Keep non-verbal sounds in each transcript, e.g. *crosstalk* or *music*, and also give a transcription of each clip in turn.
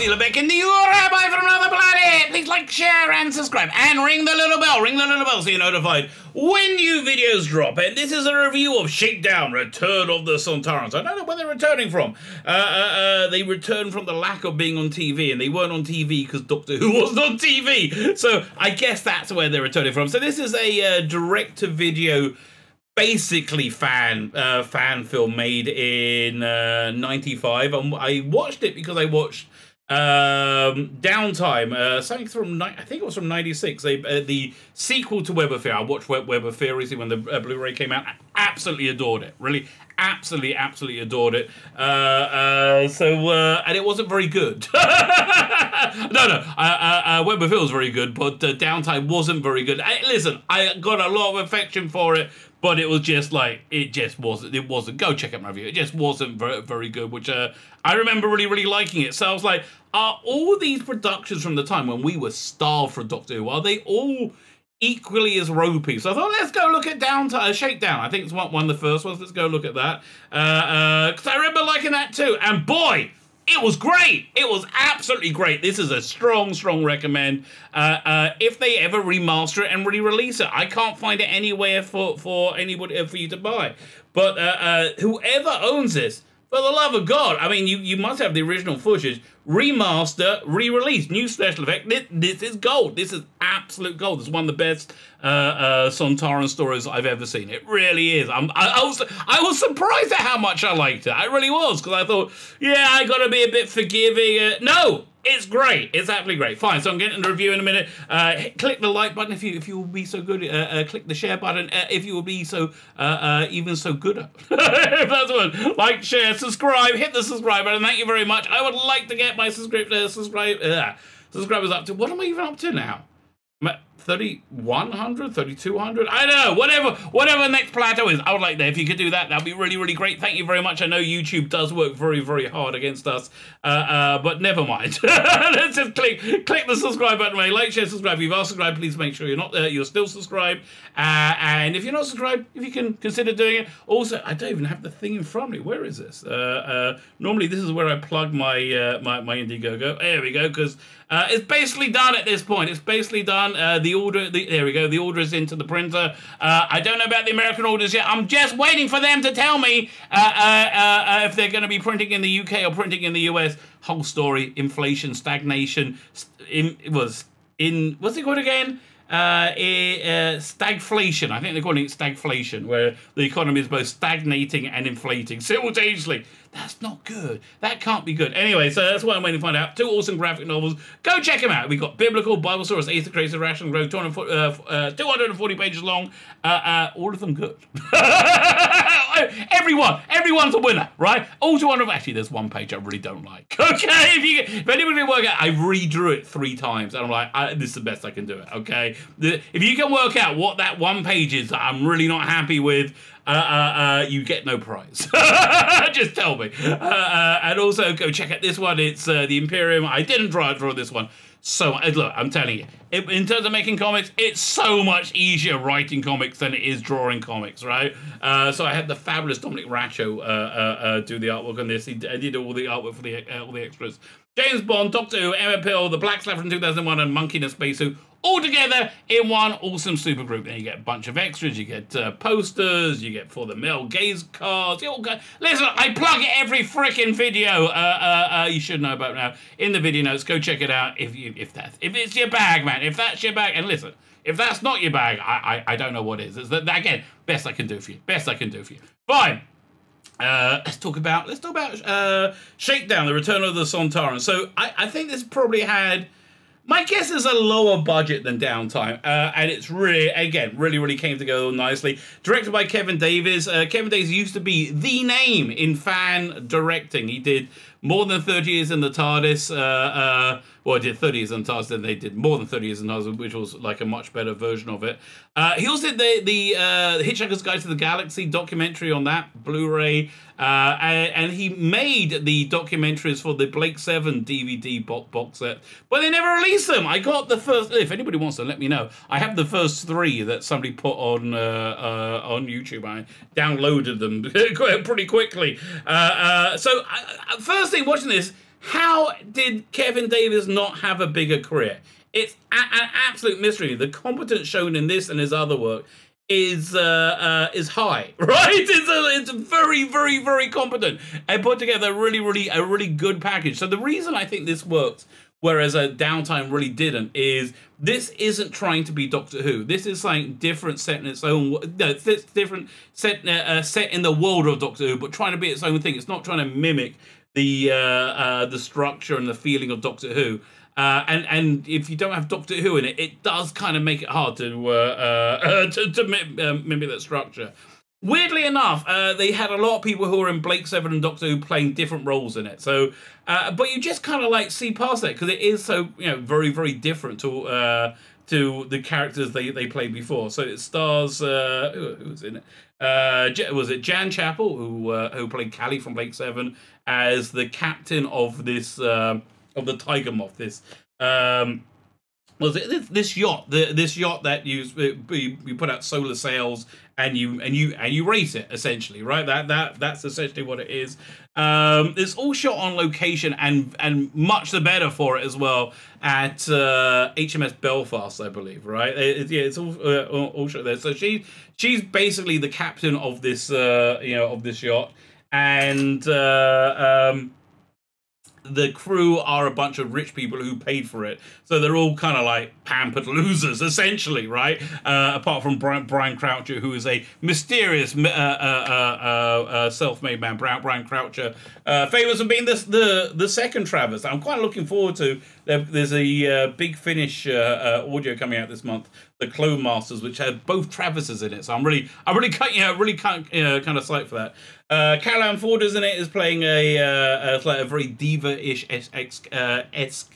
Sheila Beck and the Rabbi from another planet. Please like, share, and subscribe, and ring the little bell. Ring the little bell so you're notified when new videos drop. And this is a review of Shakedown: Return of the Sontarans. I don't know where they're returning from. Uh, uh, uh, they returned from the lack of being on TV, and they weren't on TV because Doctor Who *laughs* wasn't on TV. So I guess that's where they're returning from. So this is a uh, direct-to-video basically fan uh, fan film made in uh, 95 and I watched it because I watched um, Downtime uh, something from I think it was from 96 uh, the sequel to Web of Fear. I watched Web, Web of Fear recently when the uh, Blu-ray came out. I absolutely adored it. Really absolutely absolutely adored it. Uh, uh, so uh, and it wasn't very good. *laughs* No no uh, Web of Fear was very good but Downtime wasn't very good. I, listen I got a lot of affection for it but it was just like it just wasn't it wasn't go check out my review. It just wasn't very, very good which uh, i remember really really liking it. So i was like are all these productions from the time when we were starved for doctor who are they all equally as ropey so i thought let's go look at down uh, shakedown i think it's one, one of the first ones let's go look at that because uh, uh i remember liking that too and boy it was great. It was absolutely great. This is a strong, strong recommend. Uh, uh, if they ever remaster it and re-release it, I can't find it anywhere for for anybody uh, for you to buy. But whoever owns this, for the love of God, I mean, you, you must have the original footage, remaster, re-release, new special effect. This, this is gold. This is absolute gold. It's one of the best uh, uh, Sontaran stories I've ever seen. It really is. I'm, I, I, was I was surprised at how much I liked it. I really was because I thought, yeah, I got to be a bit forgiving. Uh, no, it's great. It's absolutely great. Fine. So I'm getting the review in a minute. Uh, click the like button if you if you will be so good. Uh, uh, click the share button uh, if you will be so uh, uh, even so good. *laughs* if that's one. Like, share, subscribe. Hit the subscribe button. Thank you very much. I would like to get my subscribe subscribe subscribers up to. What am I even up to now? 3100 3200 i don't know whatever whatever next plateau is i would like that. If you could do that that'd be really really great. Thank you very much. I know youtube does work very very hard against us uh, uh, but never mind. *laughs* Let's just click click the subscribe button way like share subscribe. If you've already subscribed please make sure you're not there. You're still subscribed. Uh, and if you're not subscribed if you can consider doing it. Also i don't even have the thing in front of me. Where is this? Uh, uh, normally this is where i plug my my, my indiegogo. There we go because it's basically done at this point it's basically done the the order, the, there we go, the order is into the printer. Uh, I don't know about the American orders yet. I'm just waiting for them to tell me uh, uh, uh if they're going to be printing in the UK or printing in the US. Whole story, inflation, stagnation, in, it was in, what's it called again? Uh, uh, stagflation. I think they're calling it stagflation, where the economy is both stagnating and inflating simultaneously. That's not good. That can't be good. Anyway, so that's what I'm waiting to find out. Two awesome graphic novels. Go check them out. We've got Biblical, Bible Source, of Grace, Rational Growth, 240, uh, 240 uh, pages long. Uh, uh, all of them good. *laughs* Everyone, everyone's a winner, right? All 200. Actually, there's one page I really don't like. *laughs* Okay, if you, if anybody can work out, I redrew it three times, and I'm like, this is the best I can do it. Okay, the, if you can work out what that one page is that I'm really not happy with, uh, uh, uh, you get no prize. *laughs* Just tell me. Uh, uh, and also go check out this one. It's the Imperium. I didn't draw draw this one. So look, I'm telling you, it, in terms of making comics, it's so much easier writing comics than it is drawing comics, right? so I had the fabulous Dominic Racho do the artwork on this. He did all the artwork for the all the extras. James Bond, Doctor Who, Emmett Till, The Black Slave from 2001, and Monkey in a Spacesuit all together in one awesome super group. Then you get a bunch of extras, you get uh, posters, you get for the Mel Gaze cards. You all go. Listen, I plug it every freaking video. Uh, uh, uh, you should know about now in the video notes. Go check it out if you if that if it's your bag, man. If that's your bag, and listen, if that's not your bag, I I, I don't know what is. It's that again, best I can do for you. Best I can do for you. Fine. Uh, let's talk about let's talk about uh, Shakedown, the Return of the Sontaran. So I, I think this probably had my guess is a lower budget than Downtime, uh, and it's really, again, really, really came together nicely. Directed by Kevin Davies. Uh, Kevin Davies used to be the name in fan directing. He did more than 30 years in the TARDIS. Uh, uh, well, I did 30 years in the TARDIS, then they did more than 30 years in the TARDIS, which was like a much better version of it. Uh, he also did the, the uh, Hitchhiker's Guide to the Galaxy documentary on that, Blu-ray. Uh, and, and, he made the documentaries for the Blake's 7 DVD box set, but they never released them. I got the first, if anybody wants to let me know, I have the first three that somebody put on uh, on YouTube. I downloaded them *laughs* pretty quickly. So, first thing watching this, How did Kevin Davies not have a bigger career? It's an absolute mystery. The competence shown in this and his other work is uh, uh, is high, *laughs* right? It's a, it's very, very, very competent and put together a really, really, a really good package. So the reason I think this works, whereas a downtime really didn't, is this isn't trying to be Doctor Who. This is something different, set in its own. No, it's different, set uh, uh, set in the world of Doctor Who, but trying to be its own thing. It's not trying to mimic the uh, uh, the structure and the feeling of Doctor Who. Uh, and and if you don't have Doctor Who in it, it does kind of make it hard to uh, uh, *laughs* to, to um, mimic that structure. Weirdly enough, uh, they had a lot of people who were in Blake's Seven and Doctor Who playing different roles in it. So, uh, but you just kind of like see past that because it is so you know very very different to uh, to the characters they, they played before. So it stars uh, who, was in it? Uh, was it Jan Chappell who uh, who played Cally from Blake's Seven as the captain of this uh, of the Tiger Moth. This um, it this, yacht, this yacht that you, you you put out solar sails and you and you and you race it essentially, right? That that that's essentially what it is. Um, it's all shot on location and and much the better for it as well at uh, HMS Belfast, I believe, right? It, yeah, it's all, uh, all shot there. So she she's basically the captain of this uh, you know of this yacht and. Uh, um, the crew are a bunch of rich people who paid for it. So they're all kind of like pampered *laughs* losers, essentially, right? Uh, apart from Brian, Brian, Croucher, who is a mysterious uh, uh, uh, uh self-made man. Brian, Brian Croucher, uh, famous for being this, the the second Travis. I'm quite looking forward to. There's a big Finish audio coming out this month the Clone Masters, which had both Travises in it. So I'm really, I'm really, you know, really kind, you know, kind of psyched for that. Uh, Carole Ann Ford is in it, is playing a, uh, a, like a very diva-ish esque uh,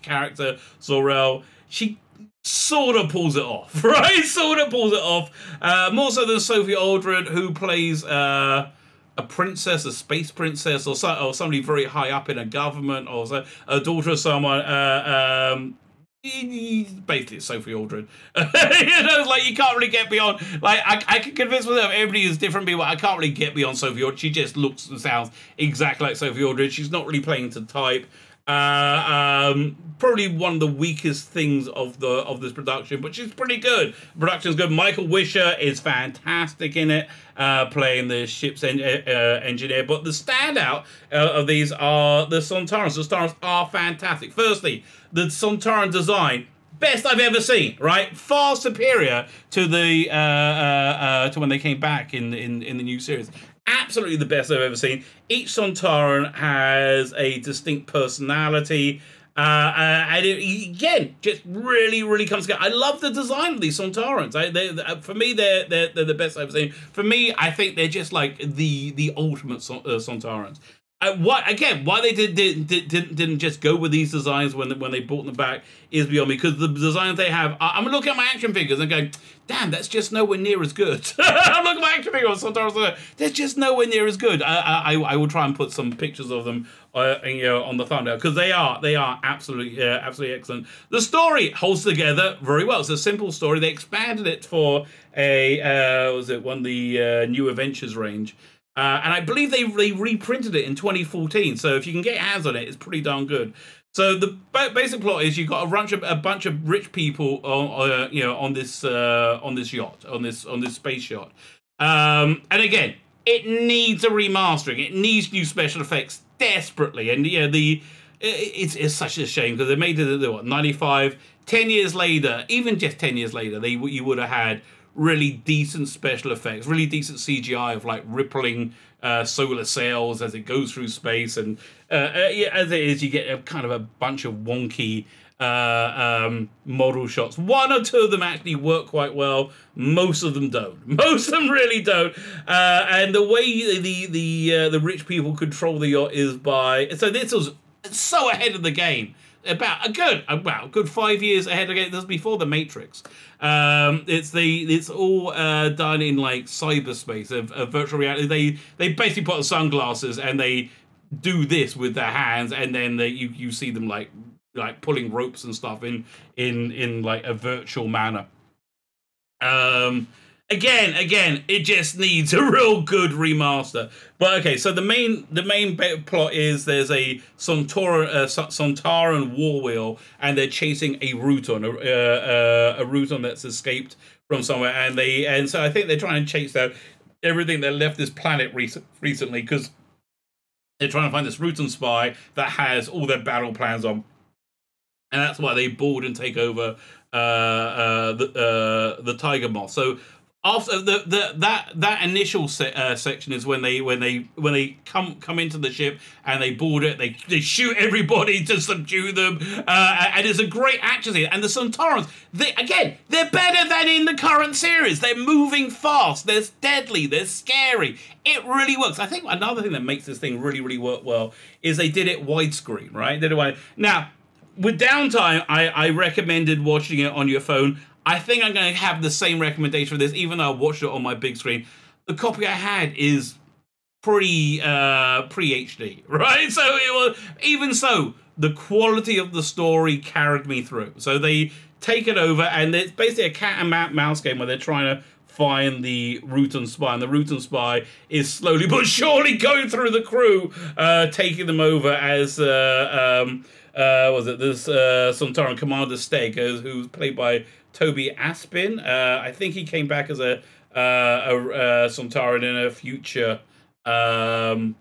character, Zor-El. She sort of pulls it off, *laughs* right? sort of pulls it off. Uh, more so than Sophie Aldred, who plays uh, a princess, a space princess, or, so, or somebody very high up in a government, or so, a daughter of someone. Uh, um, basically it's Sophie Aldred. *laughs* you know, like you can't really get beyond. Like I, I can convince myself everybody is different people. I can't really get beyond Sophie Aldred. She just looks and sounds exactly like Sophie Aldred. She's not really playing to type. Uh, um, probably one of the weakest things of the of this production, but she's pretty good. Production's good. Michael Wisher is fantastic in it, uh, playing the ship's en- uh, uh engineer. But the standout uh, of these are the Sontarans. The Sontarans are fantastic. Firstly, the Sontaran design best I've ever seen. Right, far superior to the uh, uh, uh, to when they came back in in in the new series absolutely the best I've ever seen. Each Sontaran has a distinct personality. Uh, uh, and it, again, just really, really comes together. I love the design of these Sontarans. I, they, they, for me, they're, they're they're the best I've seen. For me, I think they're just like the the ultimate uh, Sontarans. Uh, what again? Why they did, did, did, didn't didn't just go with these designs when when they brought them back is beyond me because the designs they have. I, am looking at my action figures and going, damn, that's just nowhere near as good. *laughs* I'm looking at my action figures sometimes they're just nowhere near as good. I, I I will try and put some pictures of them uh, you know, on the thumbnail because they are they are absolutely uh, absolutely excellent. The story holds together very well. It's a simple story. They expanded it for a uh, was it one of the uh, new Adventures range. Uh, and I believe they, they reprinted it in 2014. So if you can get hands on it, it's pretty darn good. So the basic plot is you've got a bunch of a bunch of rich people on uh, you know on this uh, on this yacht on this on this space yacht, um, and again it needs a remastering. It needs new special effects desperately, and yeah, the it's, it's such a shame because they made it what 95 10 years later even just 10 years later they you would have had really decent special effects, really decent CGI of like rippling uh, solar sails as it goes through space, and uh, uh, as it is, you get a kind of a bunch of wonky uh, um, model shots. One or two of them actually work quite well. Most of them don't. *laughs* Most of them really don't. Uh, and the way the the uh, the rich people control the yacht is by so this was so ahead of the game about a good about a good five years ahead of. This before the Matrix. Um, it's the it's all uh, done in like cyberspace of, of virtual reality. They they basically put on sunglasses and they do this with their hands, and then they, you you see them like like pulling ropes and stuff in in in like a virtual manner. Um, again, again, it just needs a real good remaster. But okay, so the main the main plot is there's a Sontaran, uh, Sontaran war wheel, and they're chasing a Rutan, a, uh, uh, a Rutan that's escaped from somewhere, and they and so I think they're trying to chase down everything that left this planet recent, recently because they're trying to find this Rutan spy that has all their battle plans on. And that's why they board and take over uh, uh, the uh, the Tiger Moth. So after the, the that that initial se uh, section is when they when they when they come come into the ship and they board it they they shoot everybody *laughs* to subdue them uh, and it's a great action scene. And the Sontarans they again they're better than in the current series. They're moving fast. They're deadly. They're scary. It really works. I think another thing that makes this thing really really work well is they did it widescreen right? Did now with downtime I I recommended watching it on your phone I think I'm going to have the same recommendation for this, even though I watched it on my big screen. The copy I had is pre uh, pre HD, *laughs* right? So it was even so, the quality of the story carried me through. So they take it over, and it's basically a cat and mouse game where they're trying to find the Rutan spy, and the Rutan spy is slowly *laughs* but surely going through the crew, uh, taking them over as uh, um, uh, was it this uh, Sontaran Commander Steg, who's played by Toby Aspin. Uh, I think he came back as a uh, a, a Sontaran in a future um,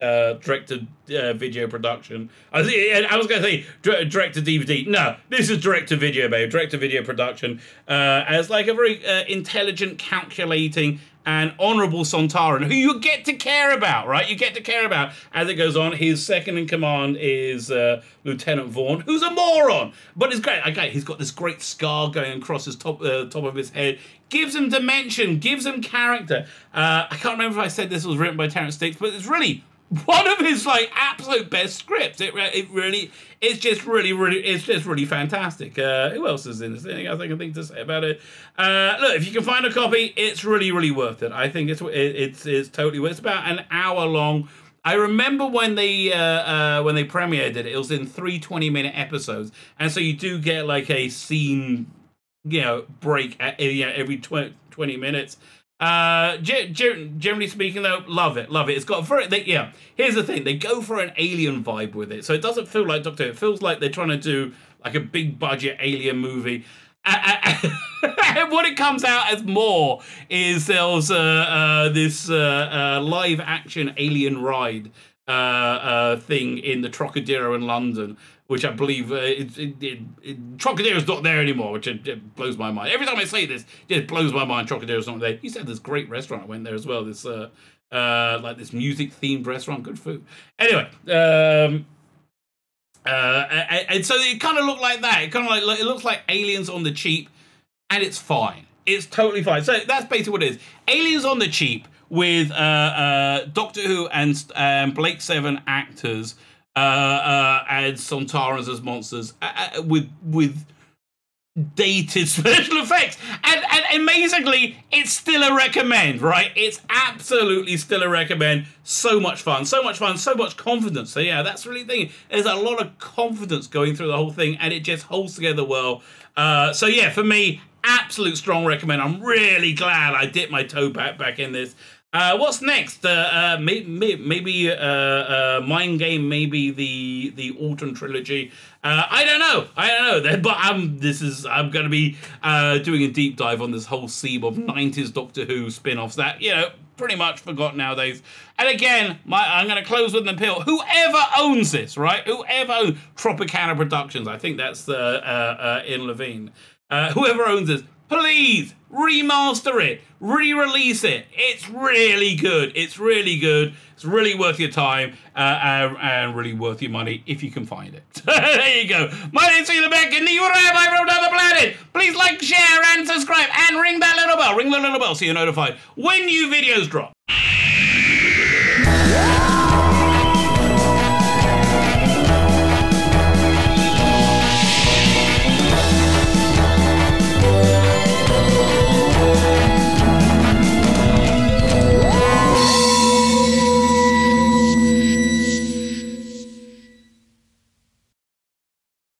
uh, directed uh, video production. I, I was going to say direct to DVD. No, this is direct to video, babe. Direct to video production uh, as like a very uh, intelligent, calculating, and honourable Sontaran who you get to care about, right? You get to care about as it goes on. His second in command is uh, Lieutenant Vaughn, who's a moron, but it's great. Okay, he's got this great scar going across his top uh, top of his head. Gives him dimension, gives him character. Uh, I can't remember if I said this was written by Terrance Dicks, but it's really one of his like absolute best scripts. It it really it's just really really it's just really fantastic. Uh, who else is in this? Anything else I can think to say about it? Uh, look, if you can find a copy, it's really really worth it. I think it's it, it's it's totally worth. It's about an hour long. I remember when they uh, uh, when they premiered it, it was in three 20 minute episodes, and so you do get like a scene, you know, break at, you know, every 20, 20 minutes. Uh, generally speaking, though, love it, love it. It's got very, they, yeah. Here's the thing: they go for an alien vibe with it, so it doesn't feel like Doctor. It feels like they're trying to do like a big budget alien movie. and *laughs* what it comes out as more is there's uh, uh, this uh, uh live action alien ride uh, thing in the Trocadero in London, which I believe uh, it, it, it, it, Trocadero's not there anymore, which it, blows my mind. Every time I say this, it blows my mind. Trocadero's not there. You said this great restaurant I went there as well. This uh, uh, like this music themed restaurant, good food. Anyway, um, uh, and, and so it kind of looked like that. It kind of like it looks like aliens on the cheap, and it's fine. It's totally fine. So that's basically what it is. Aliens on the cheap with uh, uh, Doctor Who and um, Blake's Seven actors uh, uh, and Sontarans as monsters uh, uh, with with dated *laughs* special effects. And, and amazingly, it's still a recommend, right? It's absolutely still a recommend. So much fun, so much fun, so much confidence. So yeah, that's really the thing. There's a lot of confidence going through the whole thing, and it just holds together well. Uh, so yeah, for me, absolute strong recommend. I'm really glad I dipped my toe back back in this. Uh, what's next? Uh, uh, maybe maybe uh, uh, Mind Game, maybe the the Autumn trilogy. Uh, I don't know. I don't know. But I'm this is I'm going to be doing a deep dive on this whole scene of '90s Doctor Who spin-offs that you know pretty much forgot nowadays. And again, my, I'm going to close with an appeal. Whoever owns this, right? Whoever owns Tropicana Productions, I think that's uh, in Levine. whoever owns this, please remaster it, re-release it. It's really good. It's really good. It's really worth your time uh, and, and, really worth your money if you can find it. *laughs* there you go. My name's Sheila Beck, and you rabbi from another planet. Please like, share, and subscribe, and ring that little bell. Ring the little bell so you're notified when new videos drop.